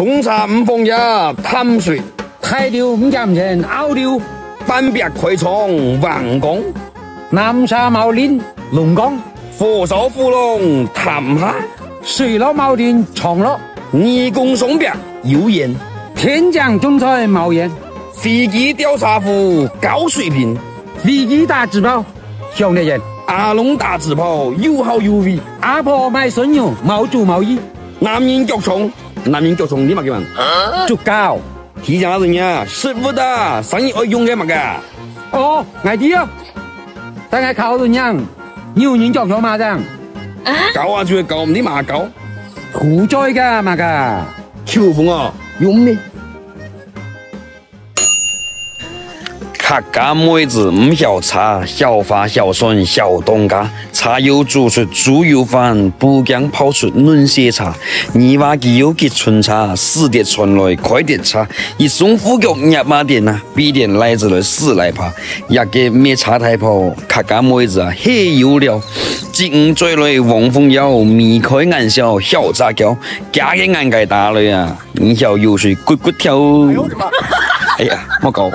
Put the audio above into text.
中茶五凤鸭，淡水，泰雕五尖人，澳雕，板壁葵窗王工，南沙茅岭龙岗，佛手芙蓉潭下，水老茅顶长乐，泥工松饼油盐，天降中彩茅盐，飞机吊茶壶高水平，飞机大纸炮，小猎人，阿龙大纸炮又好又肥，阿婆卖孙女毛左毛衣，男人脚长。男人脚重的嘛，哥们，就高。体下人呀，十不得，生意爱用的嘛个。哦，爱滴啊，等爱考的人呀，女人脚重嘛搞高啊，就会高，你嘛搞，土脚一个嘛个，求风啊，用的。客家妹子唔晓茶，小花小笋小东家，茶油煮出猪油饭，不讲泡出嫩血茶。泥话佮有佮春茶，四点传来快点茶。一松虎脚廿八点啊，八点来子来四来怕。一个咩茶台泡？客家妹子啊，嘿有料，金嘴来望风摇，眉开眼笑笑喳喳，家嘅眼界大了呀，唔晓油水咕咕跳。哎呀，莫搞！